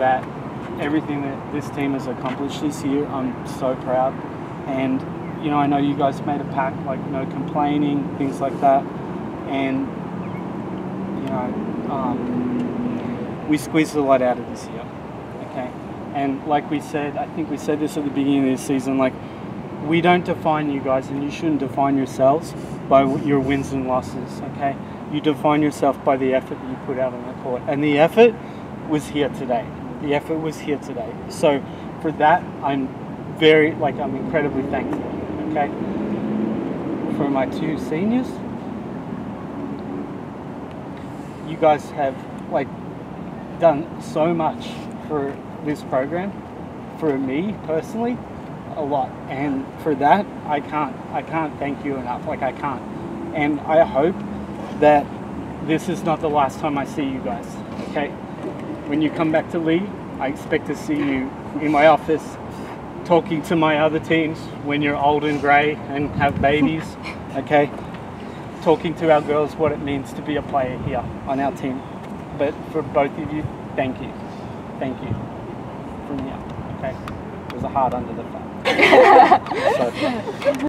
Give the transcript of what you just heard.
that everything that this team has accomplished this year, I'm so proud. And you know, I know you guys made a pact, like no complaining, things like that, and you know, um, we squeezed a lot out of this year. Okay, and like we said, I think we said this at the beginning of this season, like we don't define you guys, and you shouldn't define yourselves by your wins and losses. Okay, you define yourself by the effort that you put out on the court, and the effort was here today. The effort was here today. So for that, I'm very like I'm incredibly thankful. Okay, for my two seniors, you guys have like done so much for this program, for me personally, a lot, and for that I can't I can't thank you enough. Like I can't, and I hope that this is not the last time I see you guys. Okay, when you come back to Lee, I expect to see you in my office talking to my other teams when you're old and grey and have babies. Okay, talking to our girls what it means to be a player here on our team. But for both of you, thank you. Thank you. From here. Okay? There's a heart under the phone. so,